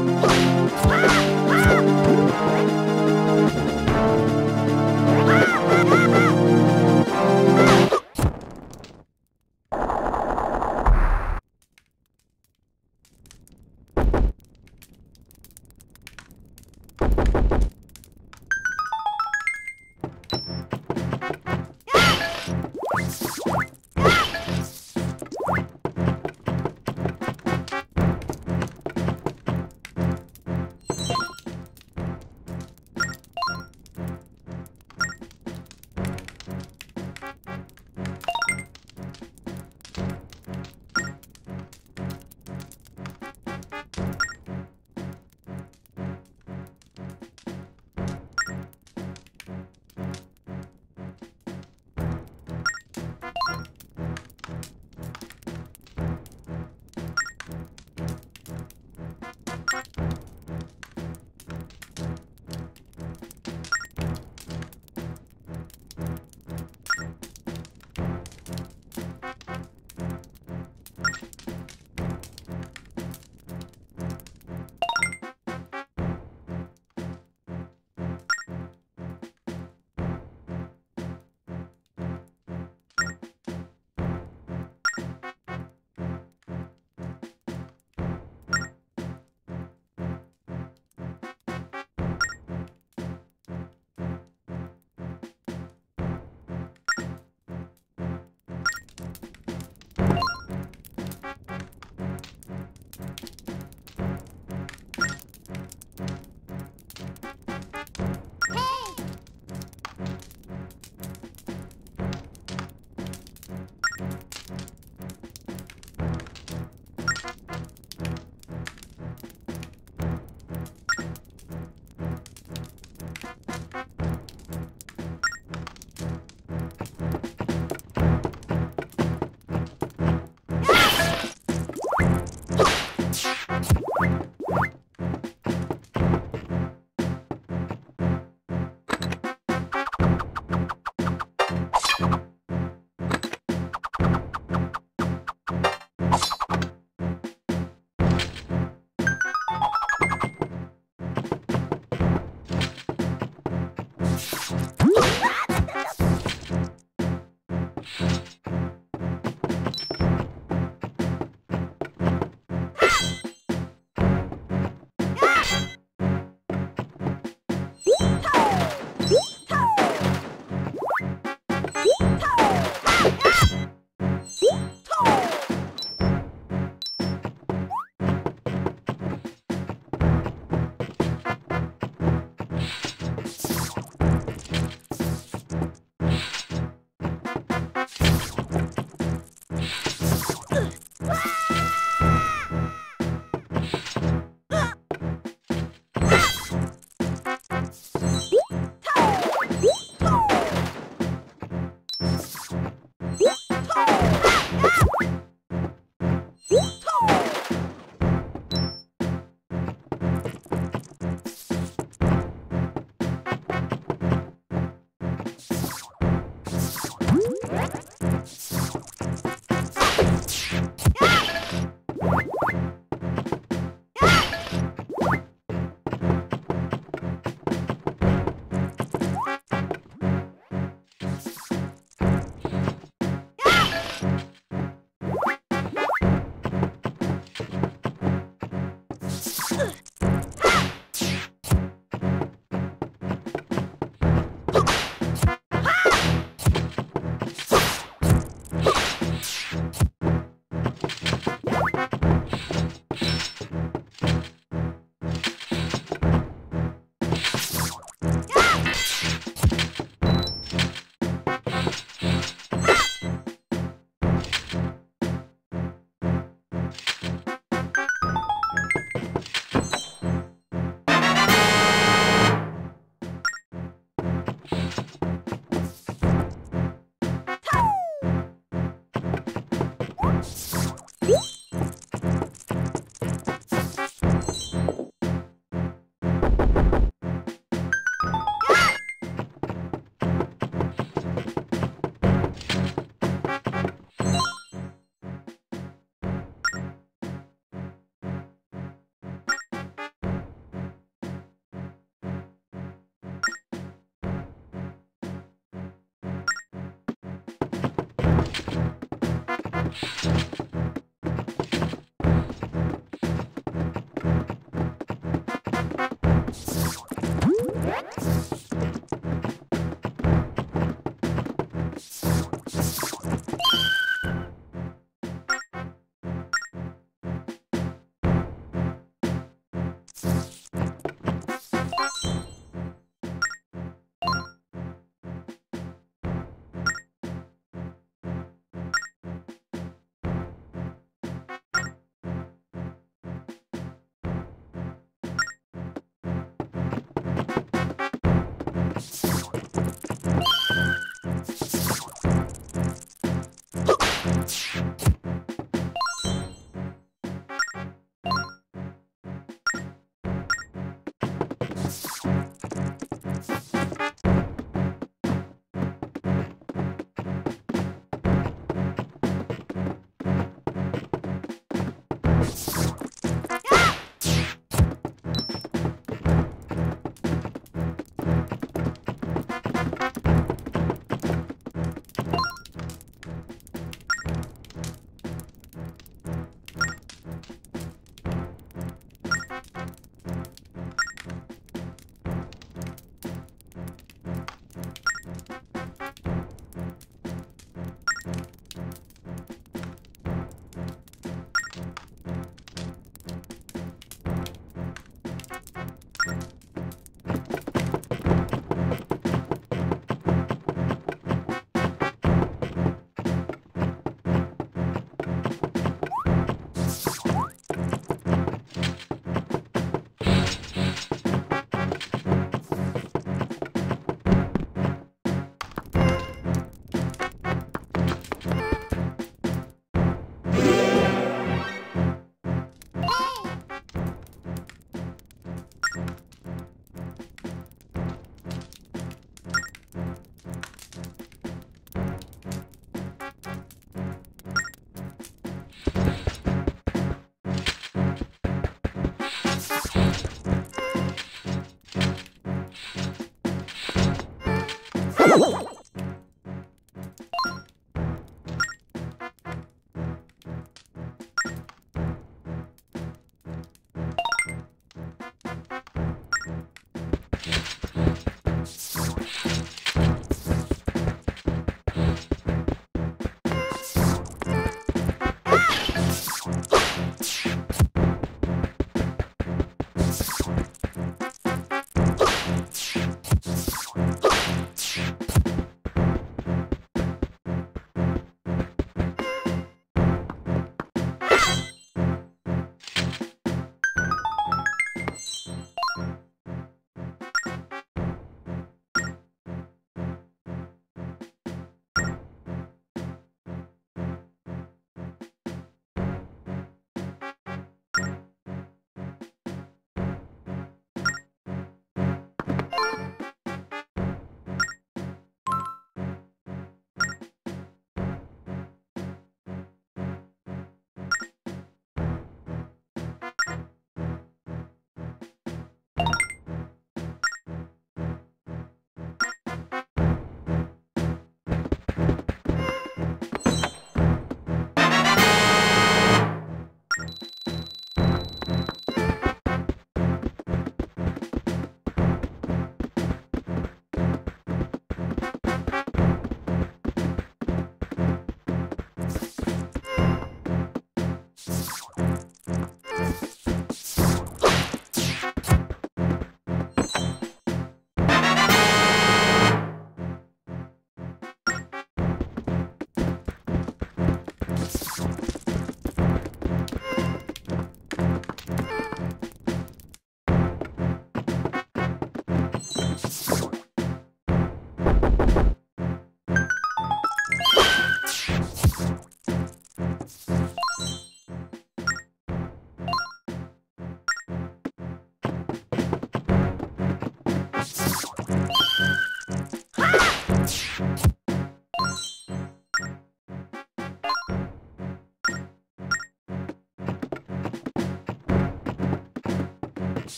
Oh,